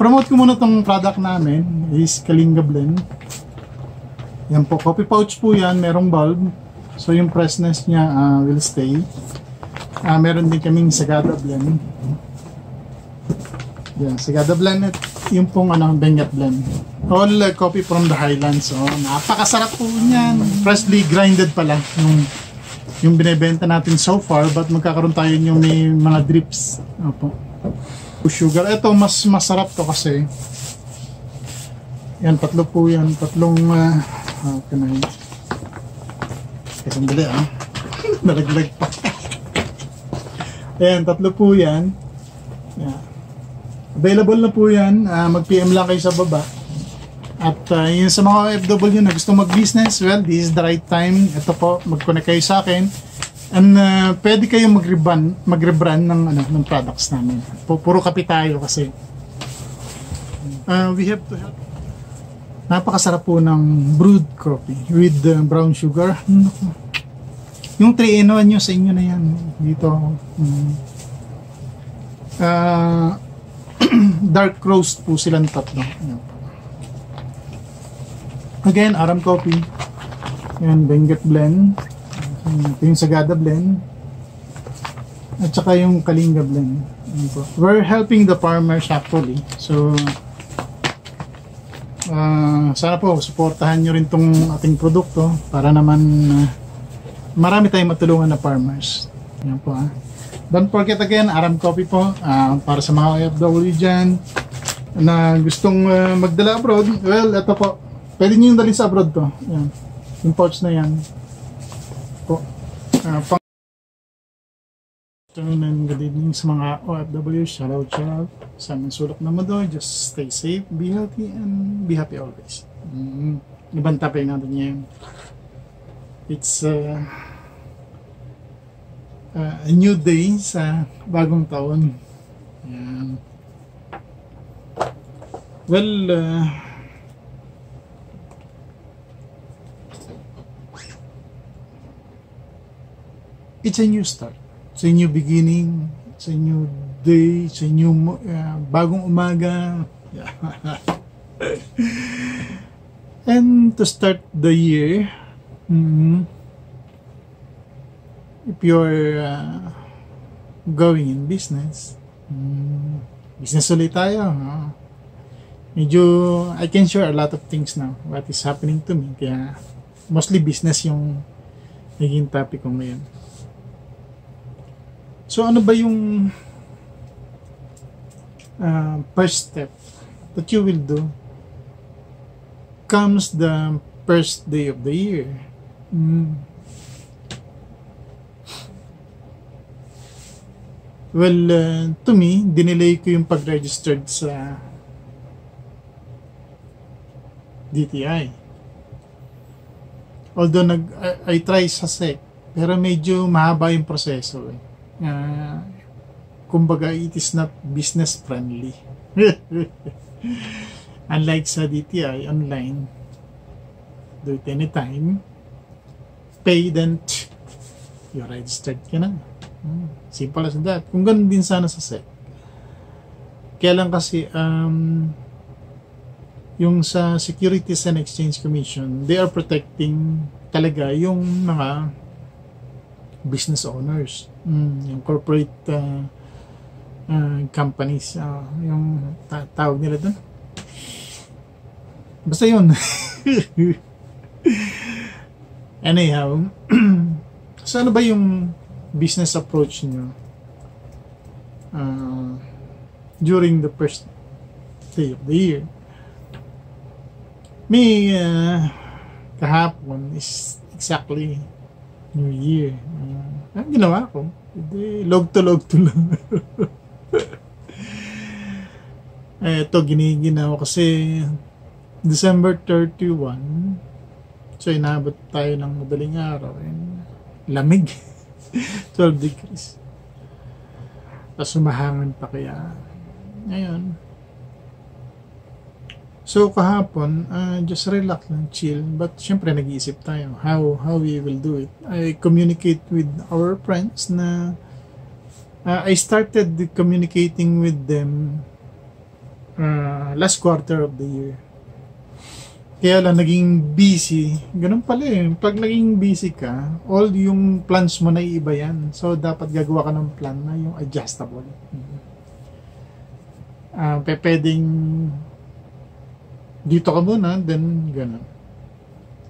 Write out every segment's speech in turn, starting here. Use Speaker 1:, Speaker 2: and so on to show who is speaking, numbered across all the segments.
Speaker 1: I-promote ko muna tong product namin is Kalinga Blend. Yan po, coffee pouch po yan, merong bulb. So yung freshness niya ah, will stay. Ah, meron din kaming Sagada Blend. Yan, Sagada Blend at yung pong ano, Bengat Blend. All uh, coffee from the Highlands. So, napakasarap po niyan. Freshly grinded pala yung yung binebenta natin so far but magkakaroon tayo yung may mga drips. Opo. Sugar. Ito mas masarap to kasi yan, tatlo po yan. Tatlong uh, can I kasi sandali ah. Nalaglag pa. Ayan, tatlo po yan. Yeah. Available na po yan. Ah, Mag-PM lang kayo sa baba. At uh, yun sa mga OFW na gusto mag-business, well, this is the right time. Ito po, mag-connect kayo sa akin. And uh, pwede kayong mag-rebrand, mag-rebrand ng, ano, ng products namin. Pu- Puro kape tayo kasi. Uh, we have to help. Napakasarap po ng brewed coffee with uh, brown sugar. Yung 3 in 1 nyo sa inyo na yan. Dito. Mm. Ah, dark roast po silang tatlo. Again, Aram Coffee. Yan, Benguet Blend. Ito yung Sagada Blend. At saka yung Kalinga Blend. Yan po. We're helping the farmers actually. So, ah, sana po, suportahan nyo rin tong ating produkto para naman ah, marami tayong matulungan na farmers. Yan po ah. Don't forget again, Aram Coffee po. ah, para sa mga OFW dyan na gustong ah, magdala abroad. Well, ito po. Pwede nyo yung dalhin sa abroad to. Yan. Yung pouch na yan. Ah, pang Afternoon and good evening sa mga OFW. Shout out, shout out. Sa aming sulok na mundo. Just stay safe, be healthy, and be happy always. Mm. Ibang topic natin ngayon. It's uh, uh, a new day sa bagong taon. Yan. Well, uh, it's a new start. It's a new beginning. It's a new day. It's a new uh, bagong umaga. and to start the year, mhm, if you're uh, going in business, mm, business ulit tayo. no? Medyo, I can share a lot of things now. What is happening to me. Kaya, mostly business yung naging topic ko ngayon. So, ano ba yung uh, first step that you will do comes the first day of the year. Mm. Well, uh, to me, dinelay ko yung pag-registered sa DTI. Although nag I, I try sa SEC, pero medyo mahaba yung proseso eh. Ah, kumbaga, it is not business friendly. Unlike sa DTI, online, do it anytime, tch, you're registered ka na. Hmm, Simple as that. Kung ganun din sana sa SEC. Kaya lang kasi, um, yung sa Securities and Exchange Commission, they are protecting talaga yung mga business owners, mm, yung corporate uh, uh, companies, uh, yung ta- tawag nila doon. Basta yun. Anyhow, so ano ba yung business approach nyo uh, during the first day of the year? Me, uh, kahapon is exactly New Year. Uh, ang ginawa ko, hindi, log to log to lang. eh, ito, giniginaw kasi December 31, so inabot tayo ng madaling araw. And lamig. 12 degrees. Tapos sumahangan pa kaya. Ngayon, So kahapon, uh, just relax lang, chill. But syempre nag-iisip tayo how how we will do it. I communicate with our friends na uh, I started communicating with them uh, last quarter of the year. Kaya lang naging busy. Ganun pala eh. Pag naging busy ka, all yung plans mo na iiba yan. So, dapat gagawa ka ng plan na yung adjustable. Uh, pwedeng dito ka muna, then ganun.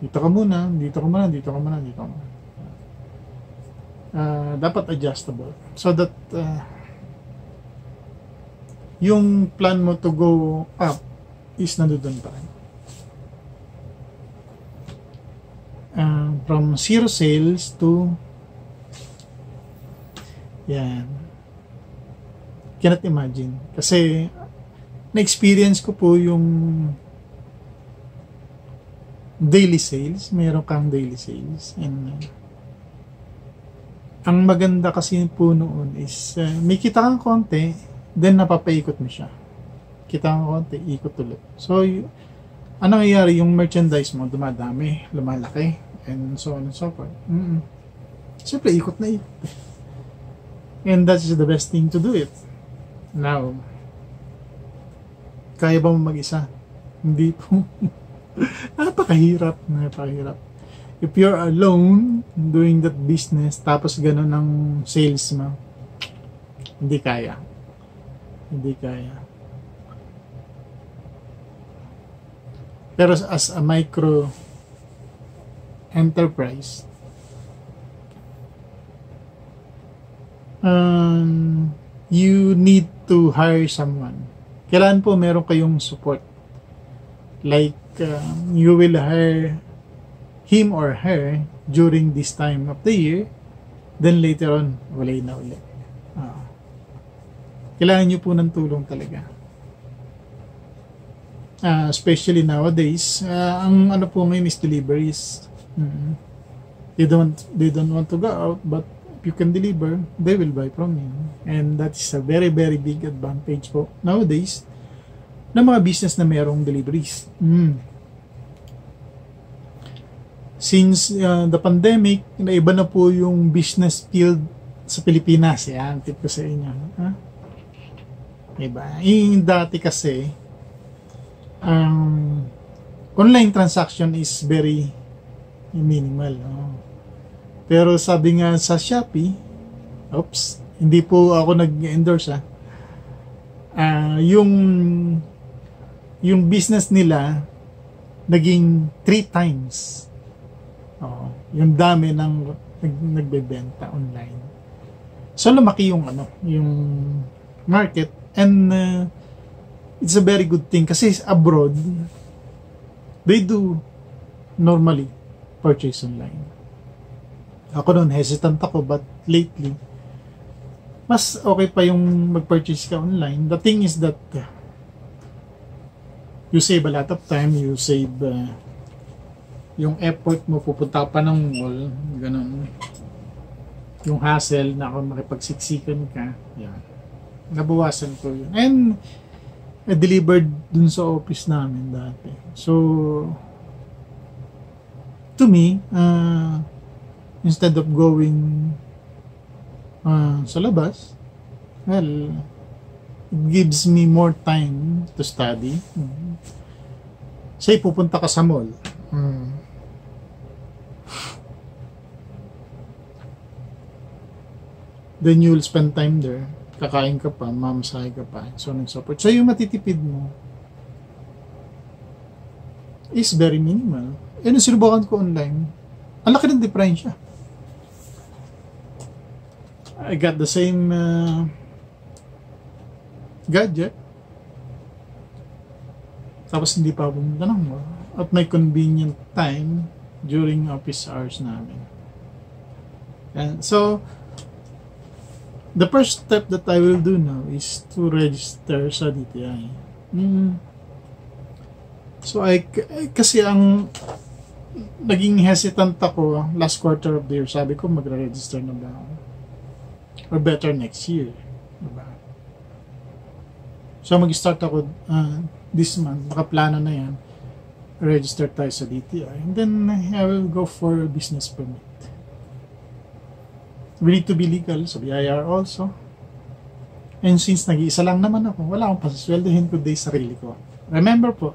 Speaker 1: Dito ka muna, dito ka muna, dito ka muna, dito ka muna. Uh, dapat adjustable. So that uh, yung plan mo to go up is nandoon pa rin. uh, from zero sales to yan cannot imagine kasi na-experience ko po yung daily sales meron kang daily sales and uh, ang maganda kasi po noon is uh, may kita kang konti then napapaikot mo siya kita kang konti ikot ulit so y- ano nangyayari yung merchandise mo dumadami, lumalaki, and so on and so forth. Mm-mm. Siyempre, ikot na ikot. And that's the best thing to do it. Now, kaya ba mo mag-isa? Hindi po. napakahirap, napakahirap. If you're alone doing that business, tapos gano'n ang sales mo, hindi kaya. Hindi kaya. Pero as a micro enterprise, um, you need to hire someone. Kailan po meron kayong support. Like, um, you will hire him or her during this time of the year, then later on, wala na ulit. Uh, kailangan nyo po ng tulong talaga uh, especially nowadays, uh, ang ano po ngayon is deliveries. Mm-hmm. They don't they don't want to go out, but if you can deliver, they will buy from you. And that is a very very big advantage po nowadays ng mga business na mayroong deliveries. Mm. Since uh, the pandemic, naiba na po yung business field sa Pilipinas. Yan, tip ko sa inyo. Ha? Diba? Yung dati kasi, um, online transaction is very minimal. No? Pero sabi nga sa Shopee, oops, hindi po ako nag-endorse ah. Uh, yung yung business nila naging three times. Oh, yung dami ng nag, nagbebenta online. So lumaki yung ano, yung market and uh, it's a very good thing kasi abroad they do normally purchase online. Ako noon hesitant ako but lately mas okay pa yung mag-purchase ka online. The thing is that uh, you save a lot of time, you save uh, yung effort mo pupunta pa ng mall, ganun. Yung hassle na ako makipagsiksikan ka, yan. Nabawasan ko yun. And eh, delivered dun sa office namin dati. So, to me, uh, instead of going uh, sa labas, well, gives me more time to study. Mm. Say, pupunta ka sa mall. Mm. Then you'll spend time there kakain ka pa, mamasahe ka pa, so on and so forth. So yung matitipid mo is very minimal. Eh, nung sinubukan ko online, ang laki ng diferensya. I got the same uh, gadget. Tapos hindi pa pumunta ng mall. At may convenient time during office hours namin. And so, the first step that I will do now is to register sa DTI. Mm. So, I, kasi ang naging hesitant ako last quarter of the year. Sabi ko, magre-register na ba ako? Or better next year. Diba? So, mag-start ako uh, this month. Nakaplano na yan. Register tayo sa DTI. And then, I will go for business permit. We need to be legal sa BIR also. And since nag-iisa lang naman ako, wala akong pasasweldohin kundi sarili ko. Remember po,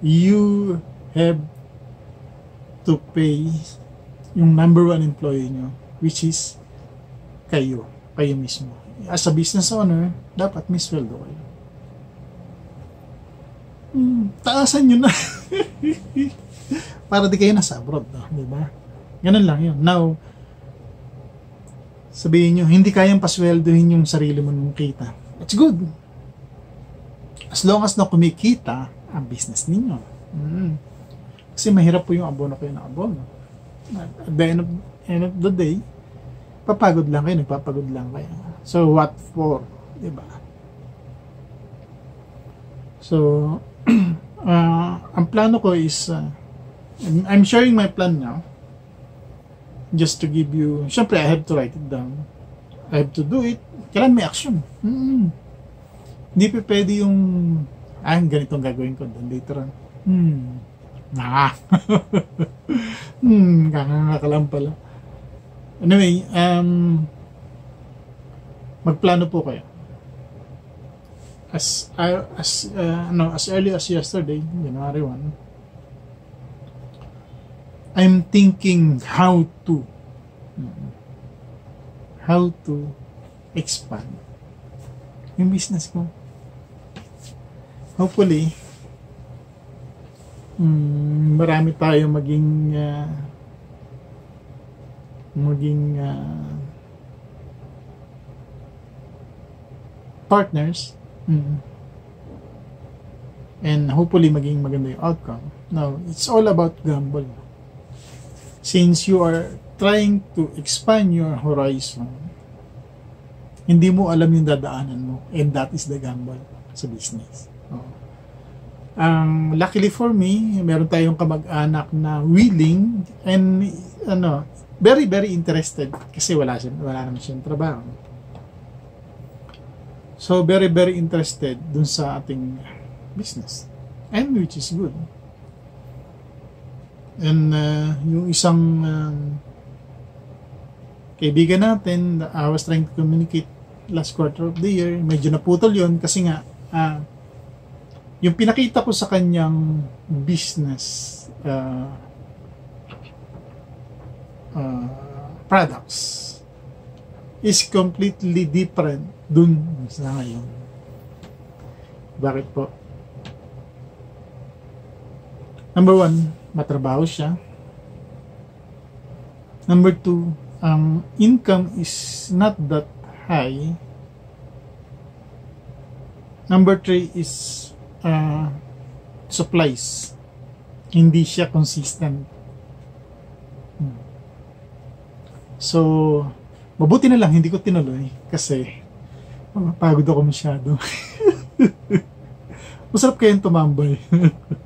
Speaker 1: you have to pay yung number one employee nyo, which is kayo, kayo mismo. As a business owner, dapat may sweldo kayo. Hmm, taasan nyo na. Para di kayo nasa abroad, no? di ba? Ganun lang yun. Now, sabihin nyo, hindi kayang pasweldohin yung sarili mo ng kita. It's good. As long as na kumikita ang business ninyo. Mm. Kasi mahirap po yung abono kayo ng abono. At the end of, end of the day, papagod lang kayo, nagpapagod lang kayo. So, what for? Diba? So, uh, ang plano ko is, uh, I'm, sharing my plan now just to give you, syempre I have to write it down. I have to do it. Kailan may action. Mm. Hindi pa pwede yung, ah, ganitong gagawin ko. Then later on, hmm, nah. hmm, kakangakalam pala. Anyway, um, magplano po kayo. As, uh, as, uh, no, as early as yesterday, January 1, I'm thinking how to how to expand yung business ko. Hopefully, mm, marami tayo maging uh, maging uh, partners mm, and hopefully maging maganda yung outcome. Now, it's all about gamble since you are trying to expand your horizon, hindi mo alam yung dadaanan mo. And that is the gamble sa business. Oh. Um, luckily for me, meron tayong kamag-anak na willing and ano, very very interested kasi wala siya wala naman siyang trabaho. So very very interested dun sa ating business. And which is good. And uh, yung isang um, kaibigan natin, I was trying to communicate last quarter of the year, medyo naputol yon kasi nga, uh, yung pinakita ko sa kanyang business uh, uh, products is completely different dun sa ngayon. Bakit po? Number one, matrabaho siya. Number two, ang um, income is not that high. Number three is uh, supplies. Hindi siya consistent. Hmm. So, mabuti na lang hindi ko tinuloy kasi pagod ako masyado. Masarap kayong tumambay.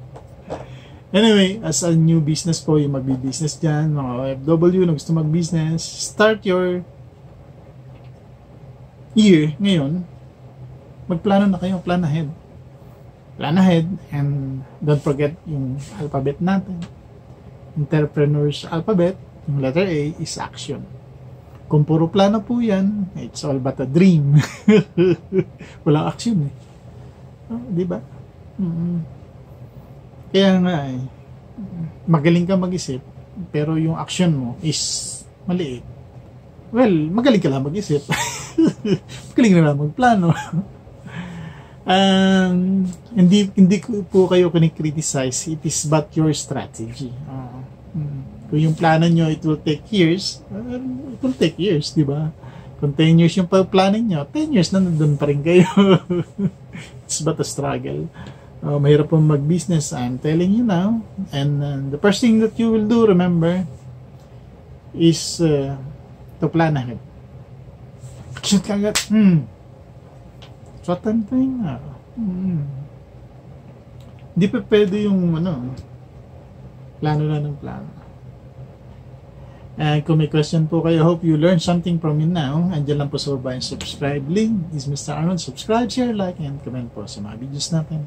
Speaker 1: Anyway, as a new business po, yung magbi-business dyan, mga OFW na gusto mag-business, start your year ngayon, magplano na kayo, plan ahead. Plan ahead and don't forget yung alphabet natin. Entrepreneur's alphabet, yung letter A is action. Kung puro plano po yan, it's all but a dream. Walang action eh. Oh, di ba? Mm-hmm. Kaya nga eh, magaling ka mag-isip, pero yung action mo is maliit. Well, magaling ka lang mag-isip. magaling na lang magplano. um, hindi hindi po kayo kinikriticize. It is but your strategy. Uh, kung yung plano nyo, it will take years, uh, it will take years, di ba? Kung 10 years yung planning nyo, 10 years na nandun pa rin kayo. It's but a struggle uh, mahirap pong mag-business. I'm telling you now. And uh, the first thing that you will do, remember, is uh, to plan ahead. Action kagad. Hmm. Certain thing. Uh, hmm. Hindi pa pwede yung ano, plano na ng plano. And kung may question po kayo, hope you learned something from me now. Andiyan lang po sa baba yung subscribe link. Is Mr. Arnold. Subscribe, share, like, and comment po sa mga videos natin.